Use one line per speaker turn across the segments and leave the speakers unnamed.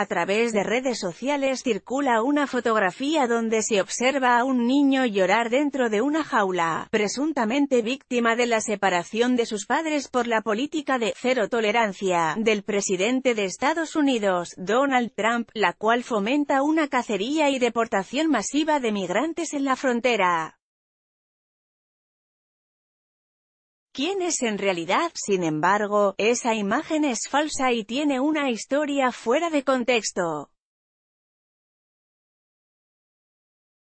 A través de redes sociales circula una fotografía donde se observa a un niño llorar dentro de una jaula, presuntamente víctima de la separación de sus padres por la política de cero tolerancia del presidente de Estados Unidos, Donald Trump, la cual fomenta una cacería y deportación masiva de migrantes en la frontera. Quién es en realidad, sin embargo, esa imagen es falsa y tiene una historia fuera de contexto.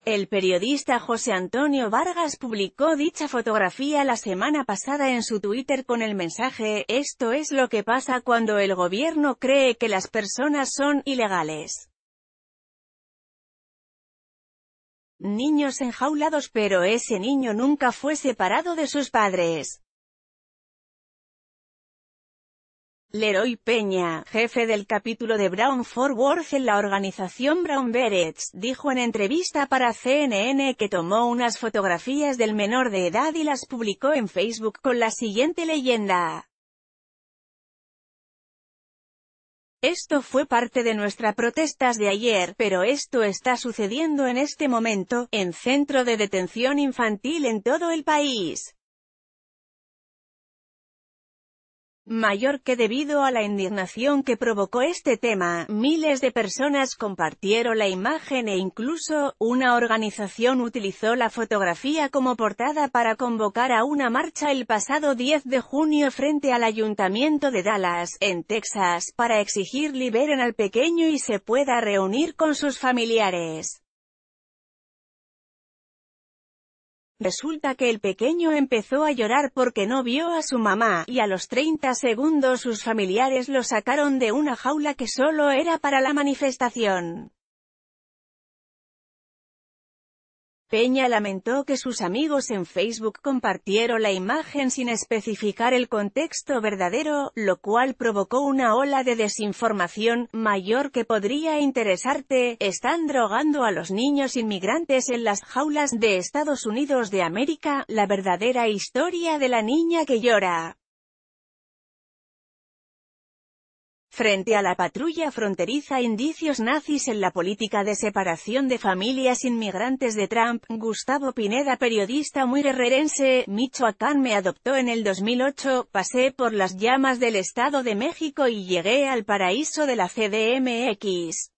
El periodista José Antonio Vargas publicó dicha fotografía la semana pasada en su Twitter con el mensaje, esto es lo que pasa cuando el gobierno cree que las personas son ilegales. Niños enjaulados pero ese niño nunca fue separado de sus padres. Leroy Peña, jefe del capítulo de Brown Fort Worth en la organización Brown Berets, dijo en entrevista para CNN que tomó unas fotografías del menor de edad y las publicó en Facebook con la siguiente leyenda. Esto fue parte de nuestras protestas de ayer, pero esto está sucediendo en este momento, en centro de detención infantil en todo el país. Mayor que debido a la indignación que provocó este tema, miles de personas compartieron la imagen e incluso, una organización utilizó la fotografía como portada para convocar a una marcha el pasado 10 de junio frente al Ayuntamiento de Dallas, en Texas, para exigir liberen al pequeño y se pueda reunir con sus familiares. Resulta que el pequeño empezó a llorar porque no vio a su mamá, y a los 30 segundos sus familiares lo sacaron de una jaula que solo era para la manifestación. Peña lamentó que sus amigos en Facebook compartieron la imagen sin especificar el contexto verdadero, lo cual provocó una ola de desinformación, mayor que podría interesarte, están drogando a los niños inmigrantes en las jaulas de Estados Unidos de América, la verdadera historia de la niña que llora. Frente a la patrulla fronteriza indicios nazis en la política de separación de familias inmigrantes de Trump, Gustavo Pineda periodista muy guerrerense, Michoacán me adoptó en el 2008, pasé por las llamas del Estado de México y llegué al paraíso de la CDMX.